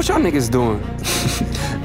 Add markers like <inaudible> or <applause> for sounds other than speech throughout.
what y'all niggas doing?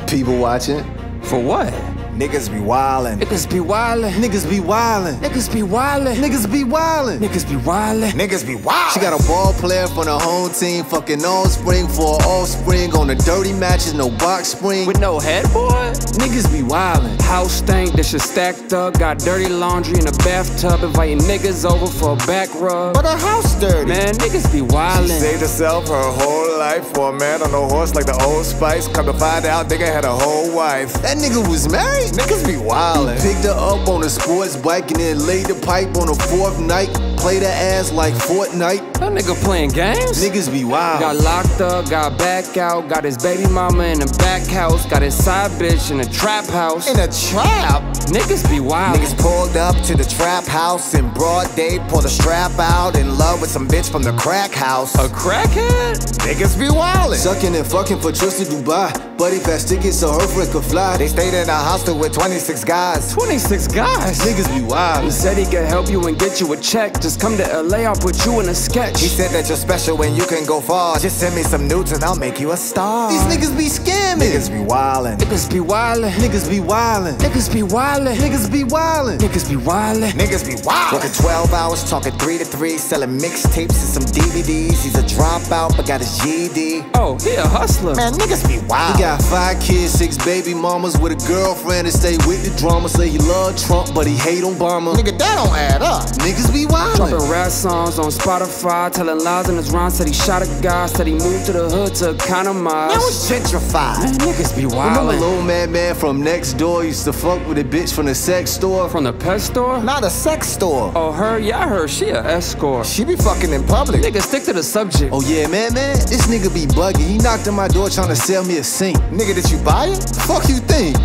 <laughs> People watching. For what? Niggas be wildin'. Niggas be wildin'. Niggas be wildin'. Niggas be wildin'. Niggas be wildin'. Niggas be wildin'. Niggas be wild. She got a ball player from the home team, fucking all spring for offspring on the dirty matches, no box spring. With no headboard? Niggas be wildin'. House stank, dishes stacked up. Got dirty laundry in a bathtub. Inviting niggas over for a back rub. But her house dirty. Man, niggas be wildin'. She Saved herself her whole life for a man on a horse like the old spice. Come to find out, nigga had a whole wife. That nigga was married? Niggas be wildin'. Picked her up on a sports bike and then laid the pipe on the fourth night. Played her ass like Fortnite. That nigga playing games? Niggas be wild. Got locked up, got back out, got his baby mama in the back house, got his side bitch in a trap house. In a trap. Niggas be wild. Niggas pulled up to the trap house in broad day, pulled a strap out, in love with some bitch from the crack house. A crackhead? Niggas be wildin'. Sucking and fucking for trips to Dubai. Buddy fast tickets so her friend could fly. They stayed in a hostel with 26 guys. 26 guys. Niggas be wild. He said he could help you and get you a check. Just come to LA, I'll put you in a sketch. He said that you're special and you can go far. Just send me some nudes and I'll make you a star. These niggas be scamming. Niggas be wildin'. Niggas be wildin'. Niggas be wildin'. Niggas be wildin'. Niggas be wildin'. Niggas be wildin'. Niggas be wild. Working 12 hours, talking 3 to 3, selling mixtapes and some DVDs. He's a dropout, but got his GED. Oh, he a hustler. Man, niggas be wild. He got five kids, six baby mamas with a girlfriend and stay with the drama. Say he love Trump, but he hate Obama. Nigga, that don't add up. Niggas be Dropping wildin'. rap songs on Spotify, telling lies in his rhymes. Said he shot a guy, said he moved to the hood to economize. That was gentrified. Man, niggas be Remember wildin'. Lil Mad Man from next door used to fuck with a bitch from the sex store? From the pet store? Not a sex store. Oh, her? Yeah, I heard she a escort. She be fucking in public. Nigga, stick to the subject. Oh yeah, man, man, this nigga be bugging. He knocked on my door trying to sell me a sink. Nigga, did you buy it? Fuck you think?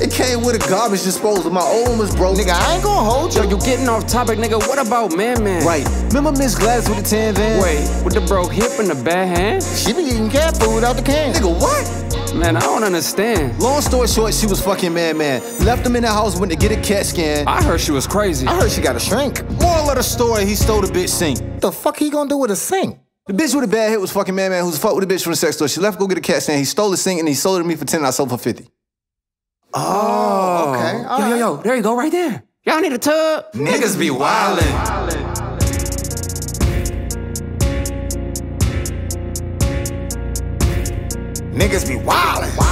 It came with a garbage disposal. My old one was broke. Nigga, I ain't gonna hold Yo, you. you getting off topic, nigga. What about Man Man? Right. Remember Miss Gladys with the tan van? Wait, with the broke hip and the bad hand? She be eating cat food out the can. Nigga, what? Man, I don't understand. Long story short, she was fucking man, man. Left him in the house, went to get a CAT scan. I heard she was crazy. I heard she got a shrink. Moral of the story, he stole the bitch sink. What the fuck he gonna do with a sink? The bitch with a bad hit was fucking man, man, who's fuck with a bitch from the sex store. She left to go get a CAT scan. He stole the sink and he sold it to me for 10 and I sold for 50. All Yo, yo, right. yo, there you go, right there. Y'all need a tub. Niggas be wildin'. Niggas be wildin'.